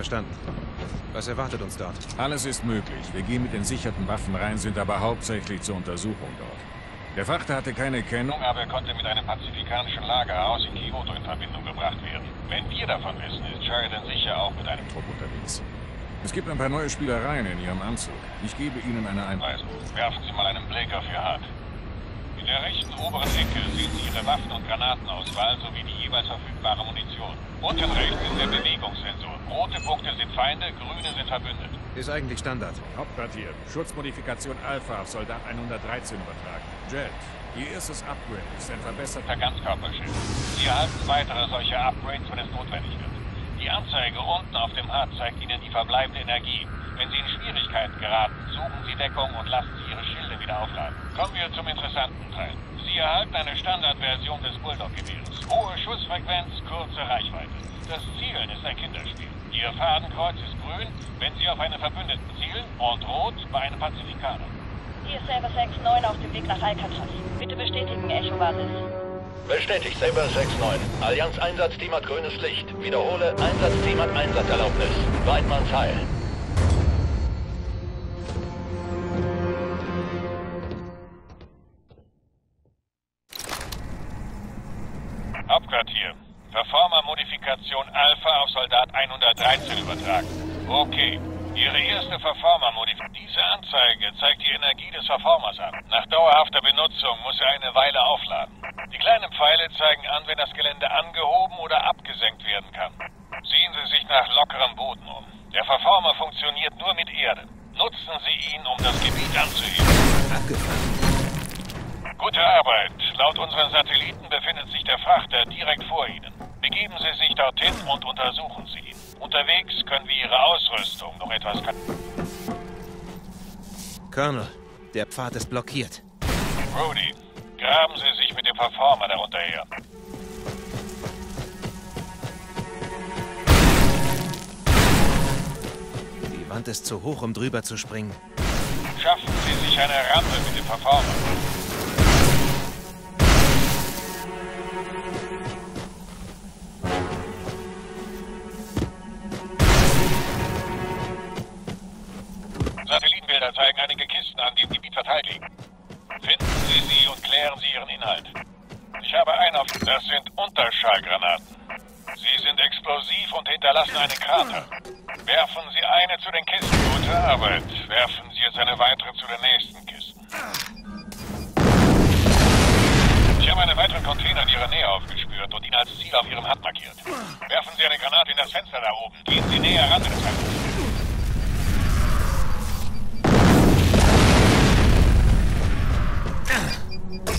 Verstanden. Was erwartet uns dort? Alles ist möglich. Wir gehen mit den sicherten Waffen rein, sind aber hauptsächlich zur Untersuchung dort. Der Frachter hatte keine Kennung, aber er konnte mit einem pazifikanischen Lagerhaus in Kyoto in Verbindung gebracht werden. Wenn wir davon wissen, ist Sheridan sicher auch mit einem Trupp unterwegs. Es gibt ein paar neue Spielereien in Ihrem Anzug. Ich gebe Ihnen eine Einweisung. Werfen Sie mal einen Blick auf Ihr Hart. In der rechten oberen Ecke sehen Sie Ihre Waffen- und Granatenauswahl sowie die jeweils verfügbare Munition. Unten rechts ist der Bewegungssensor. Rote Punkte sind Feinde, grüne sind Verbündet. Ist eigentlich Standard. Hauptquartier. Schutzmodifikation Alpha auf Soldat 113 übertragen. Jet, Ihr erstes Upgrade ist ein verbesserter Ganzkörperschiff. Sie erhalten weitere solche Upgrades, wenn es notwendig wird. Die Anzeige unten auf dem HUD zeigt Ihnen die verbleibende Energie. Wenn Sie in Schwierigkeiten geraten, suchen Sie Deckung und lassen Sie Ihre Schilde wieder aufladen. Kommen wir zum interessanten Teil. Sie erhalten eine Standardversion des Bulldog-Gewehrs. Hohe Schussfrequenz, kurze Reichweite. Das Zielen ist ein Kinderspiel. Ihr Fadenkreuz ist grün, wenn Sie auf einen Verbündeten zielen und rot bei einem Pazifikaner. Hier ist Saber 6-9 auf dem Weg nach Alcatraz. Bitte bestätigen, Echo Basis. Bestätigt Saber 6-9. Allianz-Einsatzteam hat grünes Licht. Wiederhole, Einsatzteam hat Einsatzerlaubnis. Weidmanns Heil. Hauptquartier. Performer-Modifikation Alpha auf Soldat 113 übertragen. Okay. Ihre erste Verformer-Modifikation. Diese Anzeige zeigt die Energie des Verformers an. Nach dauerhafter Benutzung muss er eine Weile aufladen. Die kleinen Pfeile zeigen an, wenn das Gelände angehoben oder abgesenkt werden kann. Sehen Sie sich nach lockerem Boden um. Der Verformer funktioniert nur mit Erde. Nutzen Sie ihn, um das Gebiet anzuheben. Abgefahren. Gute Arbeit. Laut unseren Satelliten befindet sich der Frachter direkt vor Ihnen. Begeben Sie sich dorthin und untersuchen Sie ihn. Unterwegs können wir Ihre Ausrüstung noch etwas... Colonel, der Pfad ist blockiert. Rudy, graben Sie sich mit dem Verformer darunter her. Die Wand ist zu hoch, um drüber zu springen. Schaffen Sie sich eine Rampe mit dem Verformer. Einen Krater. Werfen Sie eine zu den Kisten. Gute Arbeit. Werfen Sie jetzt eine weitere zu den nächsten Kisten. Ich habe einen weiteren Container in Ihrer Nähe aufgespürt und ihn als Ziel auf Ihrem Hand markiert. Werfen Sie eine Granate in das Fenster da oben. Gehen Sie näher ran, wenn es.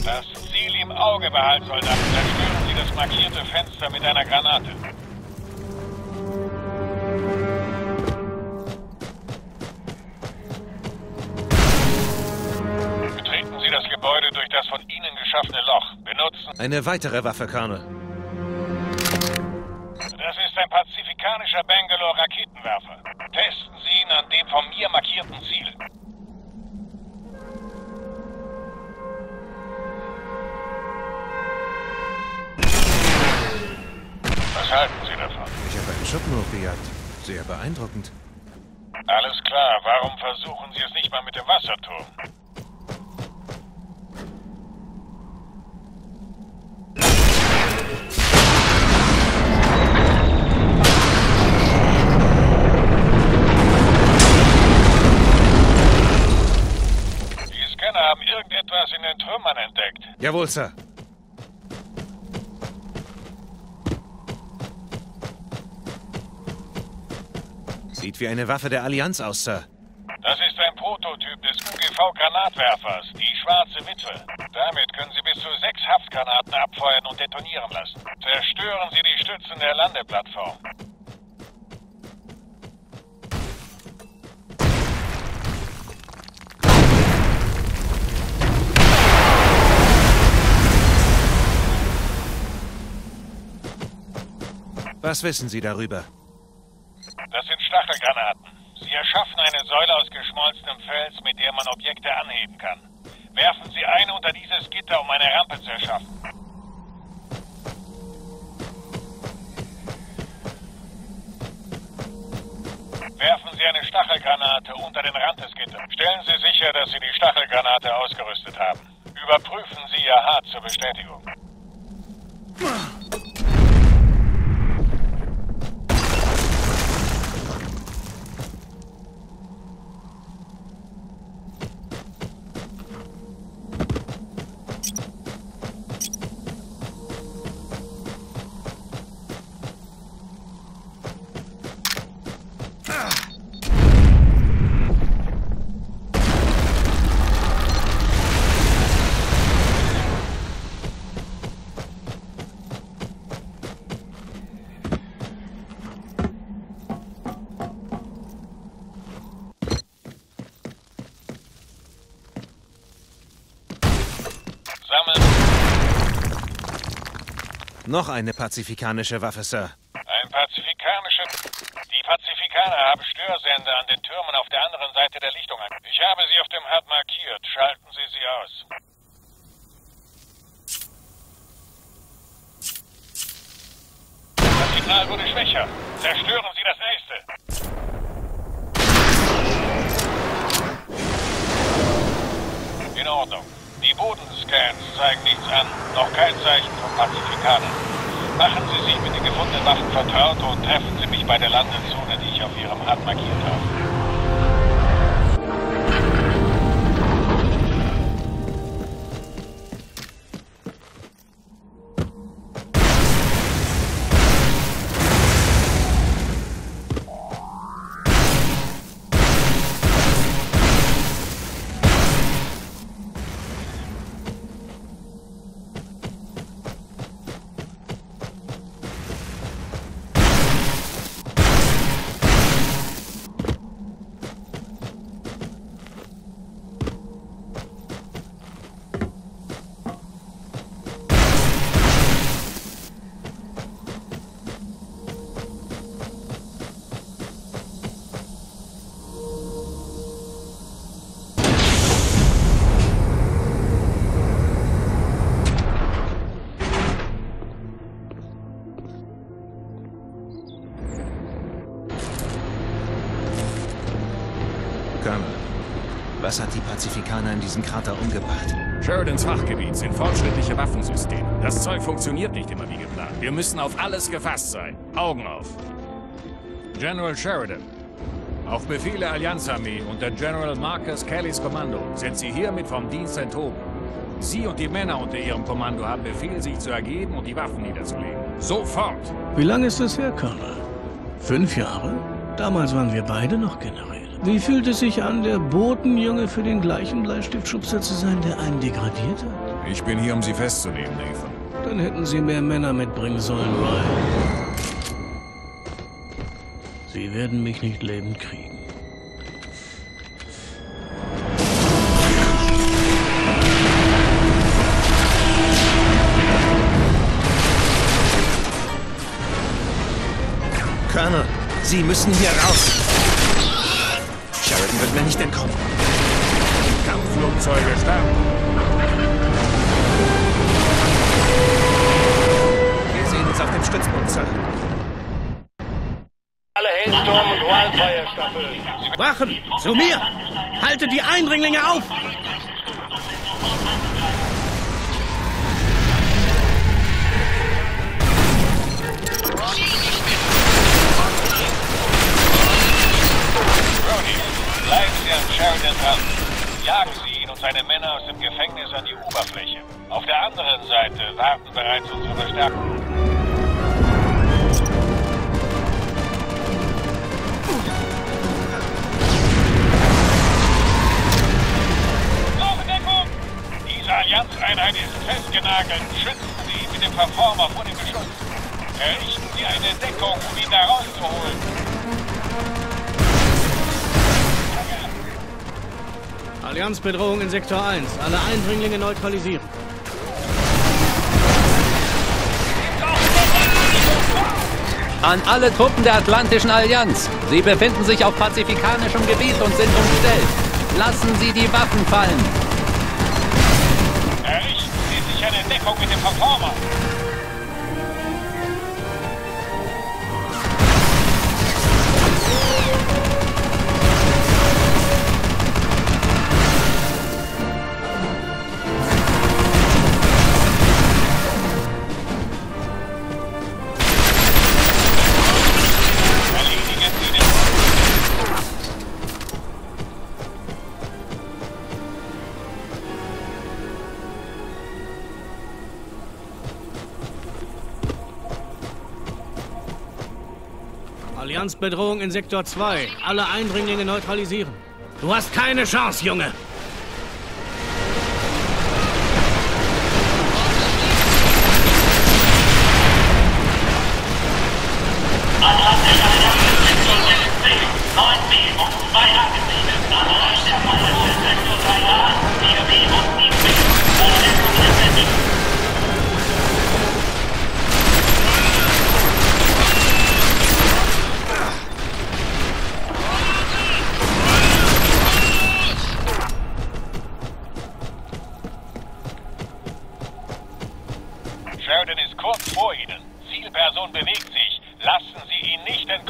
Das Ziel im Auge behalten, Soldaten. Zerstören Sie das markierte Fenster mit einer Granate. Das von Ihnen geschaffene Loch. Benutzen. Eine weitere Waffe, Colonel. Das ist ein pazifikanischer Bangalore-Raketenwerfer. Testen Sie ihn an dem von mir markierten Ziel. Was halten Sie davon? Ich habe einen Schuppen hochgejagt. Sehr beeindruckend. Alles klar, warum versuchen Sie es nicht mal mit dem Wasserturm? Irgendetwas in den Trümmern entdeckt. Jawohl, Sir. Sieht wie eine Waffe der Allianz aus, Sir. Das ist ein Prototyp des UGV-Granatwerfers, die Schwarze Witwe. Damit können Sie bis zu sechs Haftgranaten abfeuern und detonieren lassen. Zerstören Sie die Stützen der Landeplattform. Was wissen Sie darüber? Das sind Stachelgranaten. Sie erschaffen eine Säule aus geschmolzenem Fels, mit der man Objekte anheben kann. Werfen Sie eine unter dieses Gitter, um eine Rampe zu erschaffen. Werfen Sie eine Stachelgranate unter den Rand des Gitters. Stellen Sie sicher, dass Sie die Stachelgranate ausgerüstet haben. Überprüfen Sie Ihr Hart zur Bestätigung. Noch eine pazifikanische Waffe, Sir. Ein pazifikanischer... Die Pazifikaner haben Störsender an den Türmen auf der anderen Seite der Lichtung an. Ich habe sie auf dem Herd markiert. Schalten Sie sie aus. Das Signal wurde schwächer. Zerstören Sie das nächste. In Ordnung. Bodenscans zeigen nichts an. Noch kein Zeichen von Pazifikanern. Machen Sie sich mit den gefundenen Waffen vertraut und treffen Sie mich bei der Landezone, die ich auf Ihrem Hard markiert habe. Colonel, was hat die Pazifikaner in diesen Krater umgebracht? Sheridans Fachgebiet sind fortschrittliche Waffensysteme. Das Zeug funktioniert nicht immer wie geplant. Wir müssen auf alles gefasst sein. Augen auf. General Sheridan. Auf Befehl der Allianzarmee unter General Marcus Kellys Kommando sind Sie hiermit vom Dienst enthoben. Sie und die Männer unter Ihrem Kommando haben Befehl, sich zu ergeben und die Waffen niederzulegen. Sofort! Wie lange ist das her, Colonel? Fünf Jahre? Damals waren wir beide noch Generäle. Wie fühlt es sich an, der Botenjunge für den gleichen Bleistiftschubser zu sein, der einen degradiert hat? Ich bin hier, um Sie festzunehmen, Nathan. Dann hätten Sie mehr Männer mitbringen sollen, Ryan. Sie werden mich nicht lebend kriegen. Colonel, Sie müssen hier raus. Sheridan wird mir nicht entkommen. Kampfflugzeuge starten. Wir sehen uns auf dem Stützpunkt, Sir. Alle Hailstorm und Wildfire Staffeln. Wachen! Zu mir! Haltet die Eindringlinge auf! Bereits unsere Verstärkungen. Suche Deckung! Diese Allianzeinheit ist festgenagelt. Schützen Sie mit dem Verformer vor dem Beschuss. Errichten Sie eine Deckung, um ihn da rauszuholen. Allianzbedrohung in Sektor 1. Alle Eindringlinge neutralisieren. An alle Truppen der Atlantischen Allianz. Sie befinden sich auf pazifikanischem Gebiet und sind umstellt. Lassen Sie die Waffen fallen. Errichten Sie sich eine Deckung mit dem Performer. Allianzbedrohung in Sektor 2. Alle Eindringlinge neutralisieren. Du hast keine Chance, Junge.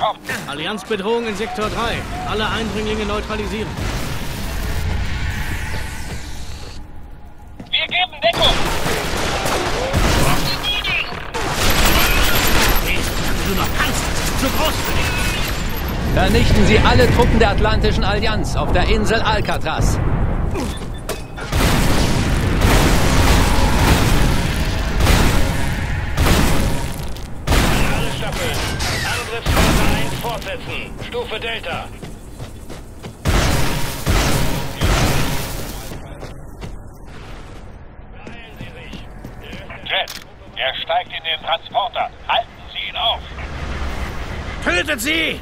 Entkommen. Allianzbedrohung in Sektor 3. Alle Eindringlinge neutralisieren. Wir geben Deckung. Du noch kannst, ist zu groß für dich. Vernichten Sie alle Truppen der Atlantischen Allianz auf der Insel Alcatraz. Angriffsphase 1 fortsetzen. Stufe Delta. Beeilen Sie sich. Jet, er steigt in den Transporter. Halten Sie ihn auf. Tötet sie!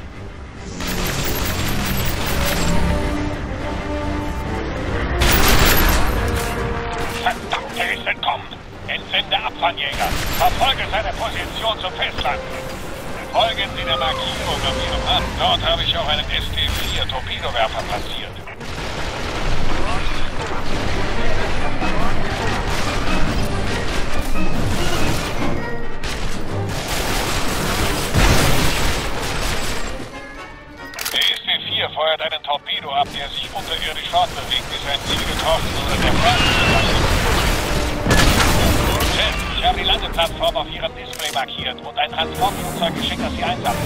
Verdammt, er ist entkommen. Entsende Abfangjäger. Verfolge seine Position zum Festland. Folgen Sie der Markierung auf Ihrem Hand. Dort habe ich auch einen ST-4 Torpedowerfer platziert. Der ST-4 feuert einen Torpedo ab, der sich unterirdisch fortbewegt, bis ein Ziel getroffen oder der Feuer Landeplattform auf Ihrem Display markiert und ein Transportflugzeug geschickt, das Sie einsammeln.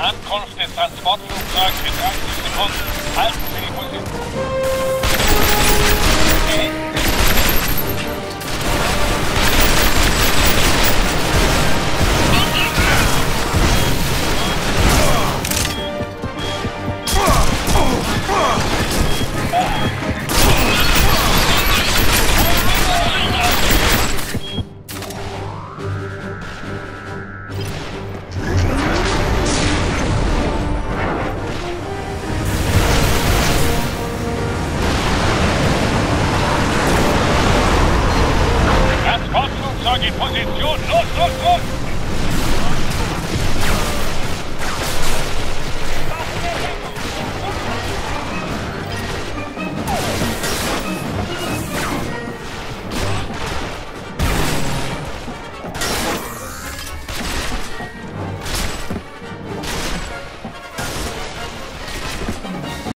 Ankunft des Transportflugzeugs in 30 Sekunden. Halten